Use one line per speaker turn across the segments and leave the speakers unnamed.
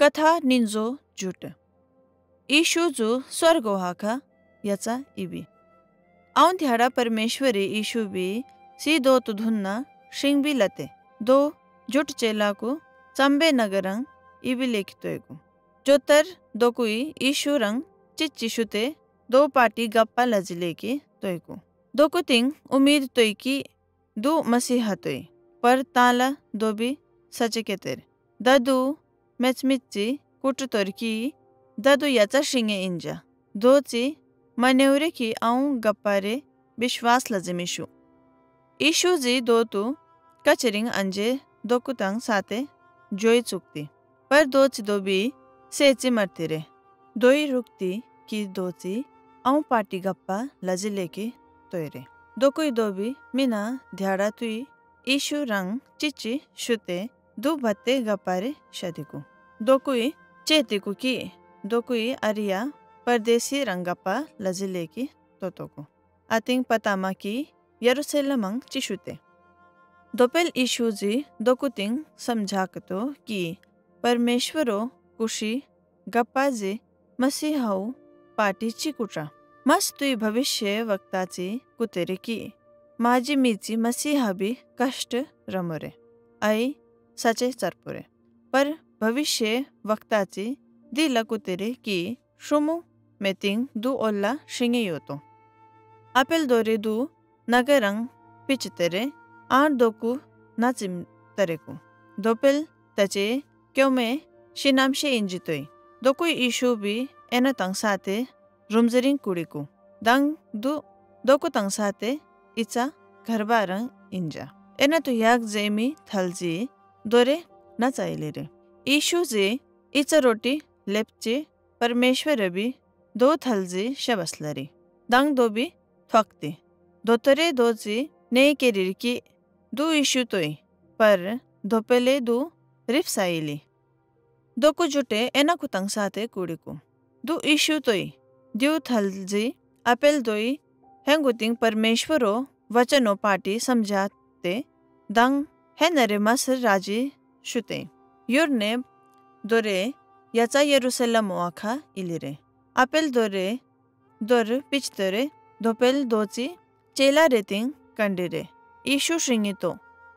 कथा निंजो जुट. इशू जो स्वर्ग हा याचा इबी. औन ध्याडा परमेश्वरी इशू बी सी दो तुधुन्ना शिंग बी लते. दो जुट चेला को चंबे नगरंग इबी लेखितोयगु जोतर दो कुई इशू रंग चिचिशुते दो पार्टी गप्पा लजले की तोयगु दो कुतिंग उम्मीद तोय की दो मसीहा तोय पर ताला दो भी सचे के तेरे ददू मेचमिची कुट तोरकी ददू याचा शिंगे इंजा. दोची मनेवरे की आऊँ गप्पारे विश्वास लजमिशु ईशु जी दो तू कचरिंग अंजे दो कुतंग साथे जोई चुकती. पर दोच दो भी सेची मरती रे दोई रुकती की दोची आऊँ पार्टी गप्पा लजे लेके तोयरे. दो कोई दो भी मिना ध्याड़ा तुई ईशु रंग चिची शुते दो भत्ते गप्पारे शदिकु. दो कोई चेतिकु की दो कोई अरिया परदेसी रंगप्पा लजिलेकी तोतोको। अतिंग पतामा की यरुसेलमंग चिशुते। दोपेल इशूजी दोकुतिंग समझाकतो की, परमेश्वरो कुशी गप्पाजी मसीहाऊ पाटीची कुट्रा मस्त तुई भविष्य वक्ताची कुतेरे की माझी मीची मसीहा बी कष्ट रमोरे। आई सचे चरपुरे पर भविष्य वक्ताची दिला कुतेरे की शुमु meting du olla shingeyoto. Apel dore du nagarang pichitere ar doku nachim tareku. Dopel tache kyome shinamshe injitoi. Doku ishu bi ena tang sate rumzering kuriku. Dang du doku tang sate icha घरबारंग इंजा एना तो याक Jamie थलजी दोरे न चाइलेरे issue जे, इचा रोटी, लेपचे, परमेश्वर भी, दो थलजी शबसलरी दंग दो भी, थकती। दोतरे doji ने के रिरकी दो इशु तोई पर दोपेले दो रिफ साइली दो को जुटे एना कुतंग साथे कुड़ीकु दो इशु तोई द्यू थलजी अपेल दोई हेंगुतिंग परमेश्वरो वचनो पार्टी समझाते, दंग, है नरे मसर राज़ी शुते। yorne dore yacha yerusalem wa kha ilire. Apel dore dor pich dore dopel dochi chela reting kandere. Ishu shringi to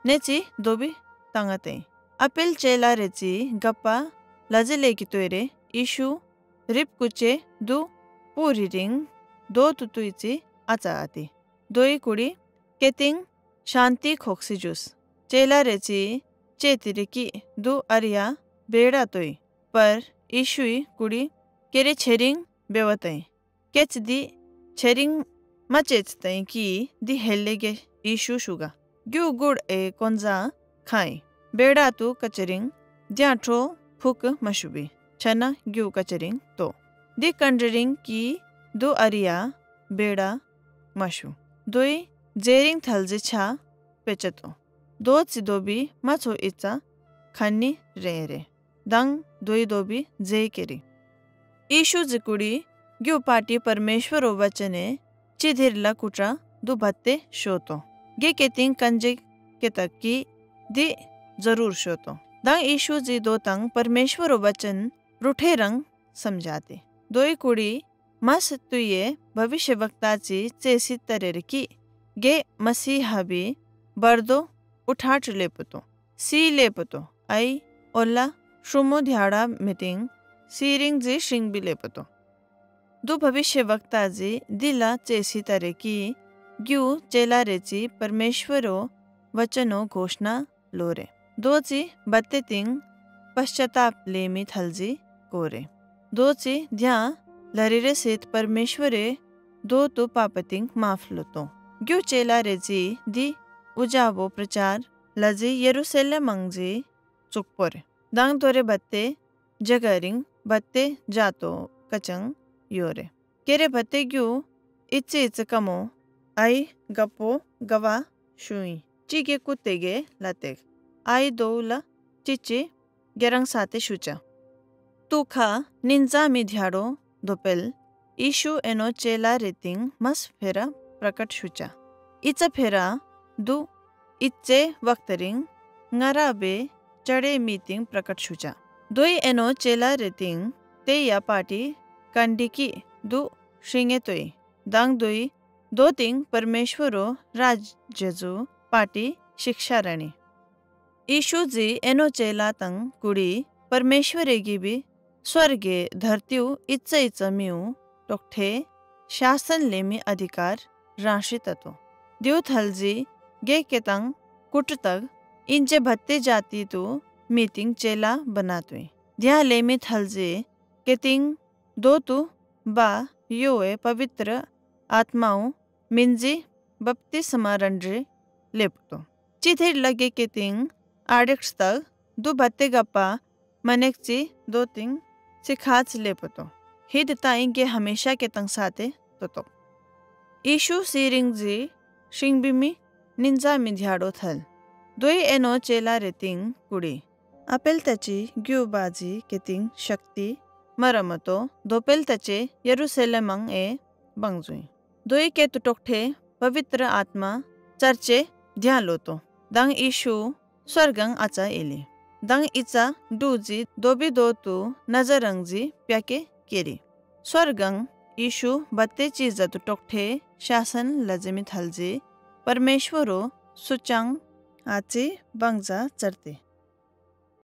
nechi dobi tangate. Apel chela rechi gappa lajile ki toire ishu rip kuche du puri ring do tutuichi acha ati doi kuri keting shanti khoksi jus chela rechi दु अरिया, बेड़ा तोई, पर ईशुई कुड़ी केरे छेरिंग बेवतई। केच दी छेरिंग मचेच तई की दी हेल्लेगे ईशु शुगा। ग्यू गुड़ ए कोंजा खाई। बेड़ा तू कचरिंग ज्याठो फुक मशुबी। छना ग्यू कचरिंग तो। दी कंडरिंग की दो अरिया, बेड़ा, मशु। दोई जेरिंग थलजे छा पेचतो। दो चिदोबी मछो इचा खन्नी रे रे दंग दोई दोबी जे केरी। ईशु जिकुड़ी ग्यू पाटी परमेश्वर वचने, चिधिरला कुट्रा दु भत्ते शोतो। गे केतिंग कंजे के तक की दि ज़रूर शोतो। दंग ईशु जी दो तंग परमेश्वर वचन रूठे रंग समझाते। दोई कुड़ी, मस तुये भविष्य वक्ताची चेसी तरेर की, गे मसीहा भी बर्दो उठाट लेपतो सी लेपतो आई ओला शुमो ध्याड़ा मीटिंग, सीरिंग जी शिंग भी लेपतो दो भविष्य वक्ता जी, दिला चेसी तरे की, ग्यू चेला रेची परमेश्वरो वचनो घोषणा लोरे। दो ची बत्ते तिंग, पश्चाताप लेमी थलजी कोरे। दो ची ध्या लरिरे सेत परमेश्वरे, दो तो पापतिंग माफ़ लोतो। ग्यू चेला रेची दी उजावो प्रचार, लजी यरुसेले मंगजी चुकपोरे। दांग तोरे बत्ते, जगरिंग, बत्ते जातो, कचंग, योरे। केरे बत्ते ग्यू, इच्चे इच्चे कमो, आई, गप्पो, गवा, शुई। चीगे कुत्तेगे लतेग। आई, दोला चिची गेरंग साते शुचा। तुखा निंजा मी ध्याड़ो दोपेल ईशु एनो चेला रेतिंग, मस फेरा प्रकट शुचा। इचा फेरा दु इच्चे वक्तरिंग ngara be chade meeting prakat shucha दोई एनो चेला रेतिंग ते या पार्टी कंडिकी, दु श्रिंगे तोई। दांग दोई, दो तिंग परमेश्वरो राज्यजु पार्टी शिक्षा रानी ईशु जी एनो चेला तंग कुड़ी परमेश्वरे की भी स्वर्गे धरतीउ इच्च इच्च मिउ टोकठे शासन लेमी अधिकार राशि ततो दिउ थलजी गे केतंग कुट तक इंचे भत्ते जाती तो मीटिंग चेला बनातुई दिया लेमी थलजे, केतिंग, दो तु, बा, योए, पवित्र आत्माओं मिंजी, बप्ति समारंड्रे लेपतो। चिथिर लगे केतिंग आडिक्स तक दु भत्ते गप्पा, मनेकची, दो तिंग, सिखाच लेपतो। हिद ताइंगे हमेशा के तंग साथे तो तो ईशु सीरिंग जी शिंगबिमी निंजा मिध्याडो थल। दोई एनो चेला रेतिंग कुड़ी। अपेल तची ग्यू बाजी केतिंग शक्ति, मरमतो दोपेल तचे यरूशलेमंग ए बंगजुई। दोई के तुटोकठे पवित्र आत्मा, चर्चे ध्यान लोतो। दंग ईशु स्वर्गंग आचा एली। दंग इचा डूजी दोबी दो तु नजरंगजी प्याके केरी। स्वर्गंग ईशु बत्ते चीज़ टोकठे शासन लजमी थलजे परमेश्वरो सुचंग आचे बंगजा चरते।